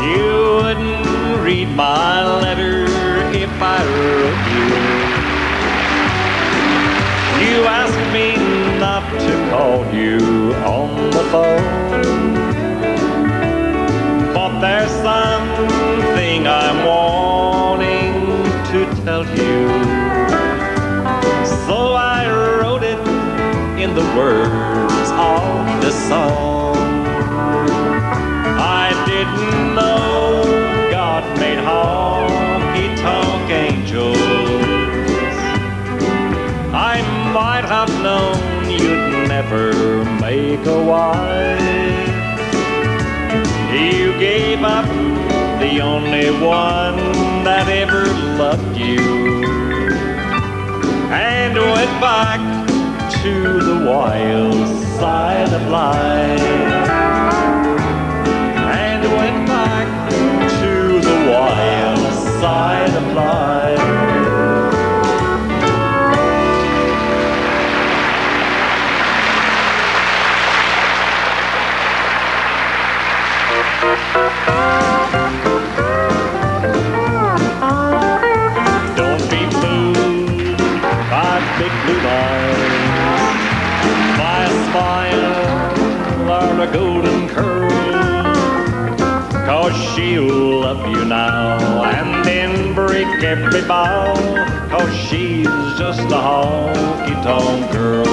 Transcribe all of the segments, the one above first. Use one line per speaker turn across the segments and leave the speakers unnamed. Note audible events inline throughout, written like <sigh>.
You wouldn't read my letter if I wrote you. You asked me not to call you on the phone. To you. So I wrote it in the words of the song. I didn't know God made honky tonk angels. I might have known you'd never make a wife. You gave up the only one that ever loved you. And went back to the wild side of life golden curl. Cause she'll love you now and then break every bow. Cause she's just a honky tonk girl.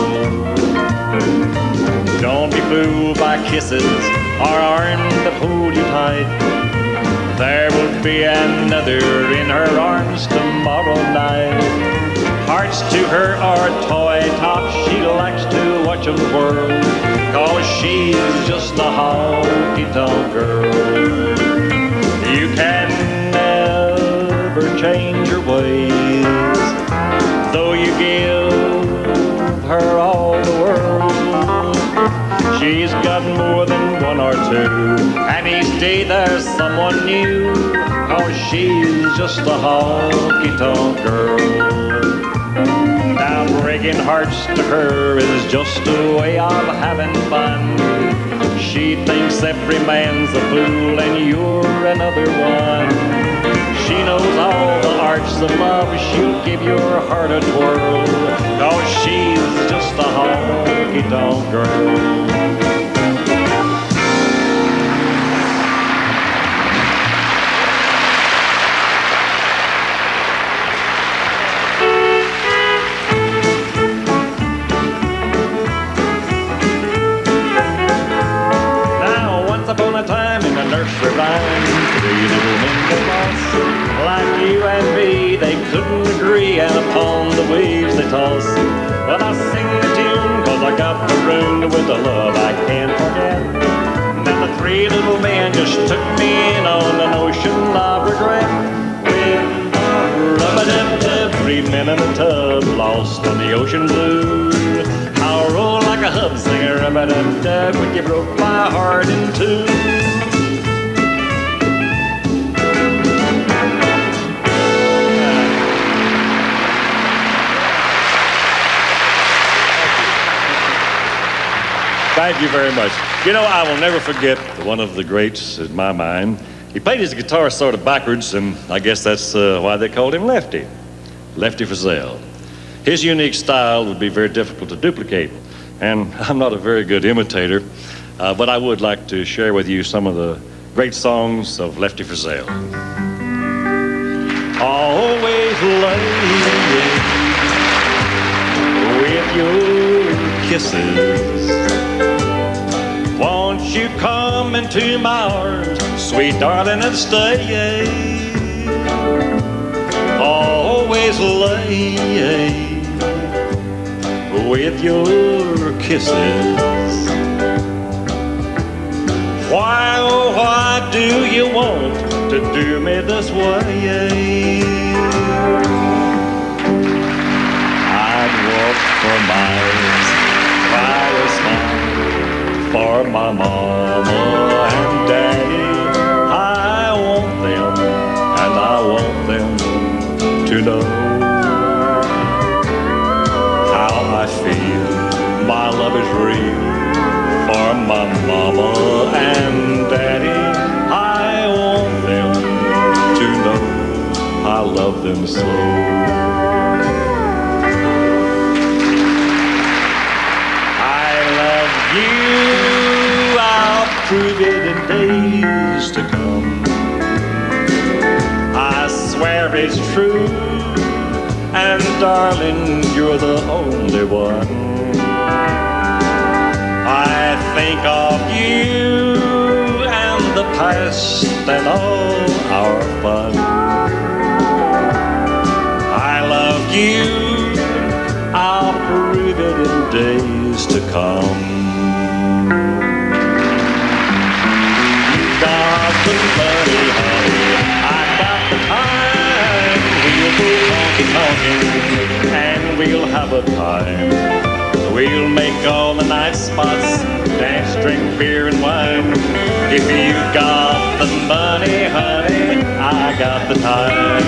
Don't be fooled by kisses or arms that hold you tight. There will be another in her arms tomorrow night. Hearts to her are toy tops, she likes to watch 'em whirl. Cause she's just a honky tonk girl. You can never change her ways, though you give her all the world. She's got more than one or two, and each day there's someone new. Cause she's just a honky tonk girl. Breaking hearts to her is just a way of having fun. She thinks every man's a fool and you're another one. She knows all the arts of love, she'll give your heart a twirl. Cause she's just a honky tonk girl. Rhyme, three little men got lost. Like you and me, they couldn't agree, and upon the waves they toss. But I sing the tune, cause I got marooned with a love I can't forget. Then the three little men just took me in on an ocean of regret. Rub-a-dub-dub, three men in a tub, lost on the ocean blue. I'll roll like a hub singer, rub-a-dub-dub, when you broke my heart in two. Thank you very much. You know, I will never forget one of the greats in my mind. He played his guitar sort of backwards, and I guess that's uh, why they called him Lefty. Lefty Frizzell. His unique style would be very difficult to duplicate, and <laughs> I'm not a very good imitator, uh, but I would like to share with you some of the great songs of Lefty Frizzell. Always late with your kisses. Won't you come into my arms, sweet darling, and stay? Always late with your kisses. Why, oh, why do you want to do me this way? buy a smile for my mama and daddy. I want them, and I want them to know how I feel. My love is real for my mama and daddy. I want them to know I love them so. You, I'll prove it in days to come. I swear it's true, and darling, you're the only one. I think of you and the past and all our fun. I love you, days to come. Got the money, honey, I got the time. We'll go honky tonkin' and we'll have a time. We'll make all the nice spots, dance, drink beer and wine. If you got the money, honey, I got the time.